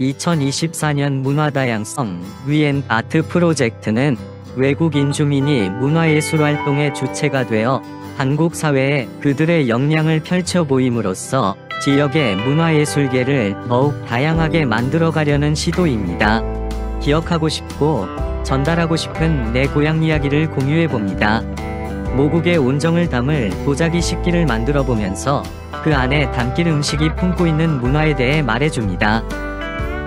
2024년 문화 다양성 위엔 아트 프로젝트는 외국인 주민이 문화예술 활동의 주체가 되어 한국 사회에 그들의 역량을 펼쳐 보임으로써 지역의 문화예술계를 더욱 다양하게 만들어가려는 시도입니다. 기억하고 싶고 전달하고 싶은 내 고향 이야기를 공유해 봅니다. 모국의 온정을 담을 도자기 식기를 만들어 보면서 그 안에 담길 음식이 품고 있는 문화에 대해 말해줍니다.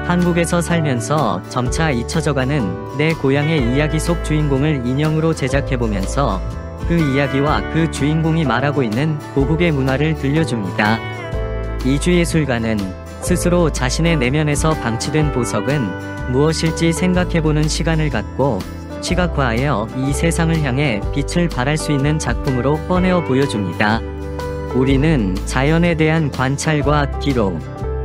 한국에서 살면서 점차 잊혀져가는 내 고향의 이야기 속 주인공을 인형으로 제작해보면서 그 이야기와 그 주인공이 말하고 있는 고국의 문화를 들려줍니다. 이주예술가는 스스로 자신의 내면에서 방치된 보석은 무엇일지 생각해보는 시간을 갖고 시각화하여 이 세상을 향해 빛을 발할 수 있는 작품으로 꺼내어 보여줍니다. 우리는 자연에 대한 관찰과 기록,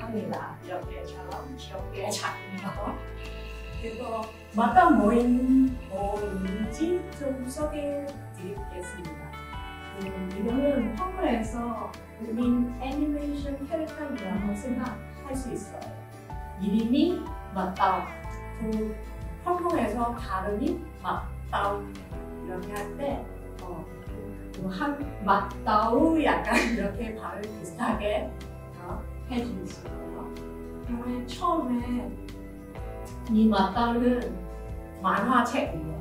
합니다. 이렇게처럼 귀엽게 작네요. 그리고 어떤 모임, 모임인지 좀 소개해 드리겠습니다. 음, 이거는 한국에서 우린 애니메이션 캐릭터이라고 생각할 수 있어요. 이름이 맞다. 그 한국에서 발음이 맞다. 이렇게 할 때, 어, 그 한, 맞다우 약간 이렇게 발음 비슷하게 어, 있어요. 그러면 처음에 이 맞다우는 만화책이에요.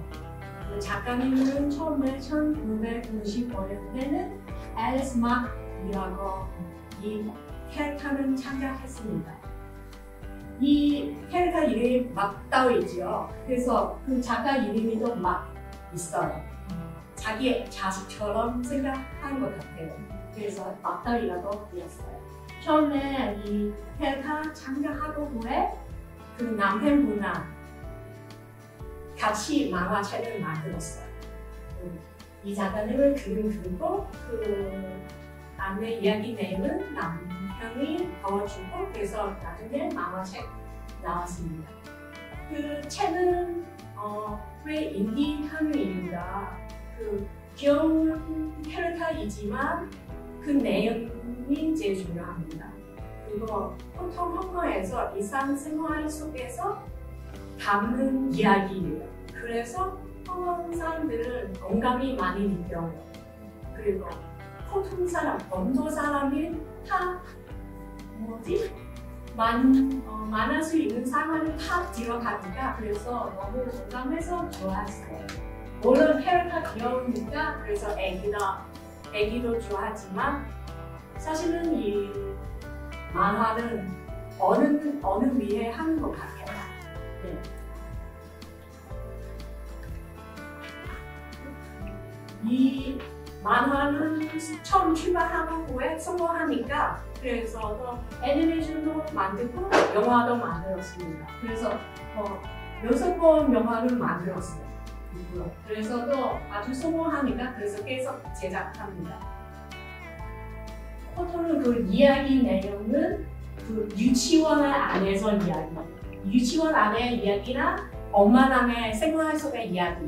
그 작가님은 처음에 1995년에는 앨리스 막이라고 이 캐릭터를 창작했습니다. 이 캐릭터 이름이 막다우이죠. 그래서 그 작가 이름이 또막 있어요. 자기 자식처럼 생각한 것 같아요. 그래서 막다우이라고 불렀어요. 처음에 이 캐릭터 창작하고 후에 그 남편분랑 같이 만화책을 만들었어요. 음, 이 작가님은 그림 그리고 그 안에 이야기 내용은 남편이 적어주고 그래서 나중에 만화책 나왔습니다. 그 책은 어, 왜 인디한 이유가 그 귀여운 캐릭터이지만 그 내용 이 제일 중요합니다. 그리고 보통 한국에서 일상생활 속에서 담는 이야기예요. 그래서 한국 사람들은 공감이 많이 느껴요. 그리고 보통 사람, 언도 사람이 다 뭐지? 많, 어, 많을 수 있는 상황을 다 들어가니까 그래서 너무 공감해서 좋아했어요. 물론 캐릭터 귀여우니까 그래서 애기다, 애기도 좋아하지만 사실은 이 만화는 어느, 어느 위에 하는 것 같아요. 네. 이 만화는 처음 출발하고 후에 성공하니까 그래서 또 애니메이션도 만들고 영화도 만들었습니다. 그래서 어, 여섯 번 영화를 만들었어요. 그래서 또 아주 성공하니까 그래서 계속 제작합니다. 보통은 그 이야기 내용은 그 유치원 안에서 이야기, 유치원 안의 이야기나 엄마랑의 생활 속의 이야기,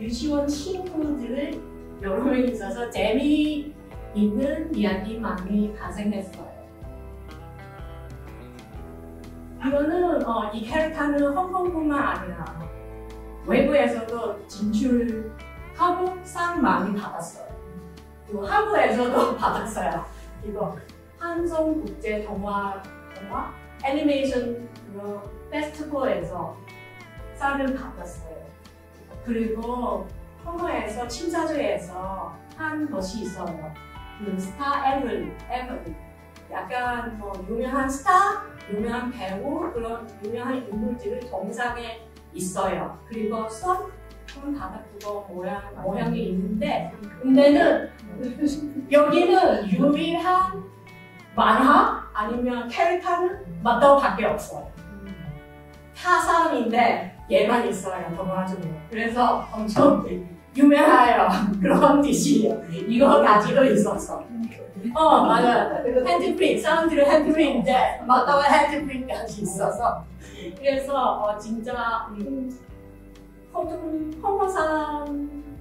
유치원 친구들 여러 명 있어서 재미있는 이야기 많이 발생했어요. 이거는 어, 이 캐릭터는 홍콩뿐만 아니라 외부에서도 진출하고 상 많이 받았어요. 그리고 한국에서도 받았어요. 이거 한성 국제 동화 동화 애니메이션 그 페스티벌에서 상을 받았어요. 그리고 홍콩에서 심사조에서 한 것이 있어요. 그 스타 에블 에블 약간 뭐 유명한 스타, 유명한 배우 그런 유명한 인물들을 동상에 있어요. 그리고 손, 손 바닥 그거 모양 모양이 있는데 근데는 여기는 유일한 만화 아니면 캐릭터는 맞다고밖에 없어요. 타 사람인데 얘만 있어요, 동화 중에. 그래서 엄청 유명해요. 그런 뜻이에요. 이거 가지고 있었어. 어, 맞아요. 핸드프린, 사람들은 핸드프린인데, 마다와 핸드프린까지 있어서. 그래서, 어, 진짜, 음, 홍콩 사람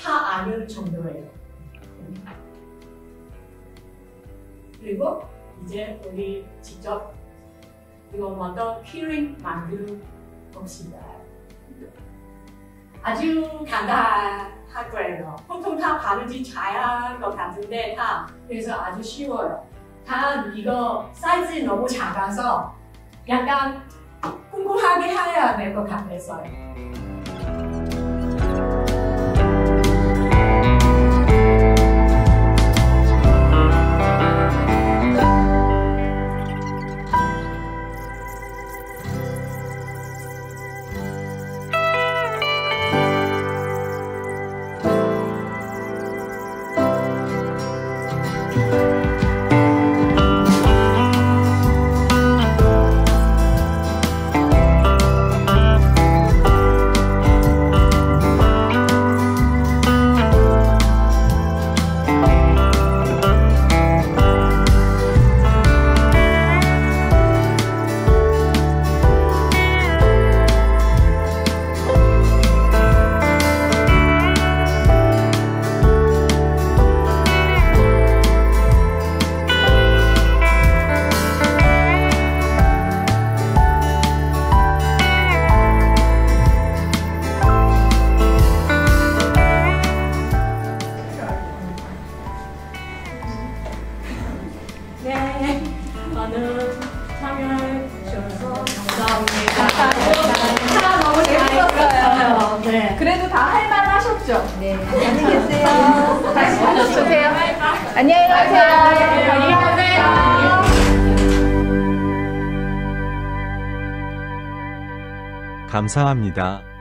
다 아는 정도예요. 그리고 이제 우리 직접 이거 먼저 키링 만들어 봅시다. 아주 간단할 거예요. 보통 다 바르지 잘할 것 같은데 다 그래서 아주 쉬워요. 다 이거 사이즈 너무 작아서 약간 꼼꼼하게 해야 될 것 같아서요. 네, 많은 참여해 주셔서 감사합니다. 차 너무 재밌었어요. 네. 그래도 다 할만 하셨죠? 네, 안녕히 계세요. 다시 주세요. 안녕히 가세요. 안녕하세요. 감사합니다.